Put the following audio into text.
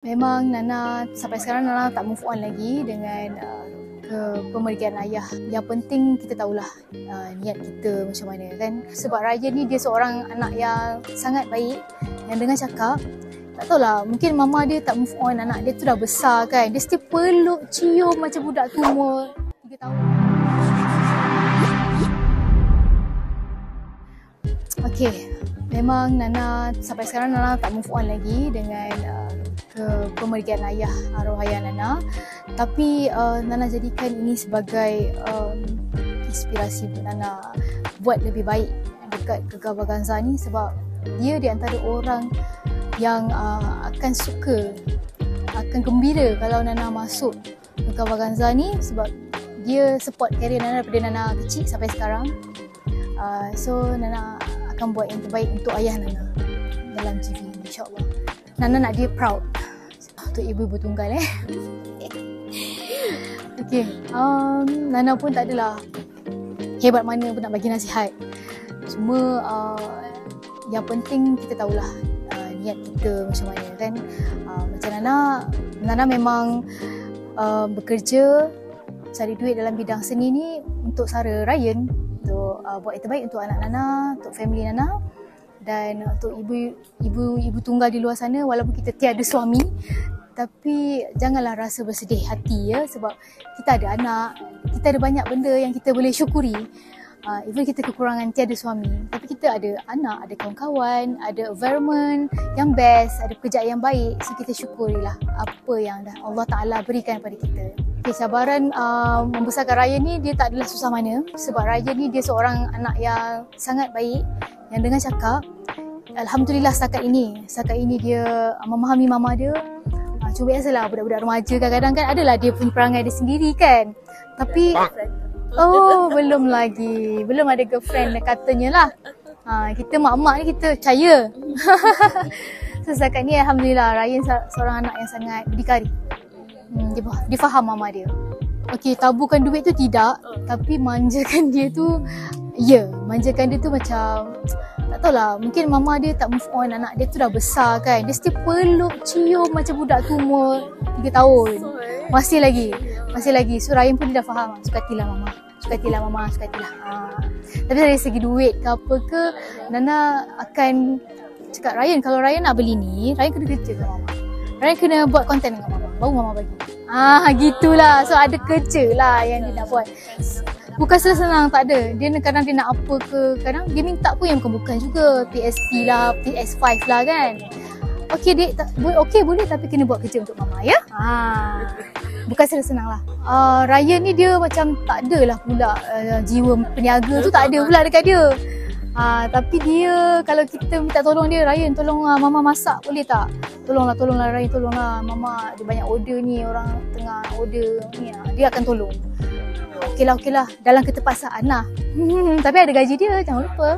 Memang Nana sampai sekarang Nana tak move on lagi dengan uh, kepemergian ayah. Yang penting kita tahulah uh, niat kita macam mana kan. Sebab Ryan ni dia seorang anak yang sangat baik yang dengan cakap tak tahulah mungkin mama dia tak move on anak dia tu dah besar kan. Dia still peluk cium macam budak tu umur 3 tahun. Okay, memang Nana sampai sekarang Nana tak move on lagi dengan uh, kepemergian ayah arwah ayah Nana. Tapi uh, Nana jadikan ini sebagai um, inspirasi untuk Nana buat lebih baik dekat Gegabah Ganza ni sebab dia di antara orang yang uh, akan suka akan gembira kalau Nana masuk Gegabah Ganza ni sebab dia support career Nana daripada Nana kecil sampai sekarang. Uh, so Nana akan buat yang terbaik untuk ayah Nana dalam TV insyaAllah. Nana nak dia proud untuk ibu-ibu tunggal eh. Okey, um, Nana pun tak adalah hebat mana pun nak bagi nasihat. Cuma uh, yang penting kita tahulah uh, niat kita macam mana kan. Uh, macam Nana, Nana memang uh, bekerja cari duit dalam bidang seni ni untuk Sara Ryan untuk uh, buat yang terbaik untuk anak Nana, untuk family Nana dan untuk ibu ibu ibu tunggal di luar sana walaupun kita tiada suami tapi janganlah rasa bersedih hati ya sebab kita ada anak kita ada banyak benda yang kita boleh syukuri. Uh, even kita kekurangan tiada suami tapi kita ada anak ada kawan-kawan ada environment yang best ada pekerjaan yang baik so kita syukurilah apa yang dah Allah Taala berikan kepada kita. Kesabaran uh, membesarkan Ryan ni dia tak adalah susah mana. Sebab Ryan ni dia seorang anak yang sangat baik yang dengan cakap Alhamdulillah setakat ini. Setakat ini dia memahami mama dia Ha, cuma biasalah budak-budak remaja kadang-kadang kan adalah dia punya perangai dia sendiri kan. Tapi oh belum lagi. Belum ada girlfriend katanya lah. Ha, kita mak-mak ni kita percaya. so setakat ni Alhamdulillah Ryan seorang anak yang sangat berdikari. Hmm, dia, dia faham mama dia. Okey, tabukan duit tu tidak. Tapi manjakan dia tu, ya. Yeah, manjakan dia tu macam tak tahulah mungkin mama dia tak move on anak dia tu dah besar kan. Dia still peluk cium macam budak tu umur 3 tahun. Masih lagi masih lagi. So Ryan pun dia dah faham sukatilah mama sukatilah mama sukatilah ha. tapi dari segi duit ke apa ke Nana akan cakap Ryan kalau Ryan nak beli ni Ryan kena kerja dengan mama. Ryan kena buat konten dengan mama. Baru mama bagi. Ah gitulah. So ada kerja lah yang dia nak buat bukan senang tak ada dia kadang dia nak apa ke kadang dia minta pun yang bukan-bukan juga PSP lah PS5 lah kan Okey dek, okey boleh tapi kena buat kerja untuk mama ya. Ha. Bukan senang-senang lah. Uh, Ryan ni dia macam tak ada lah pula uh, jiwa peniaga tu tak ada pula dekat dia. Ha, tapi dia kalau kita minta tolong dia, Ryan tolong uh, mama masak boleh tak? Tolonglah, tolonglah Ryan, tolonglah mama ada banyak order ni, orang tengah order ni. Dia akan tolong okey lah, okey lah. Dalam keterpaksaan lah. Tapi ada gaji dia, jangan lupa.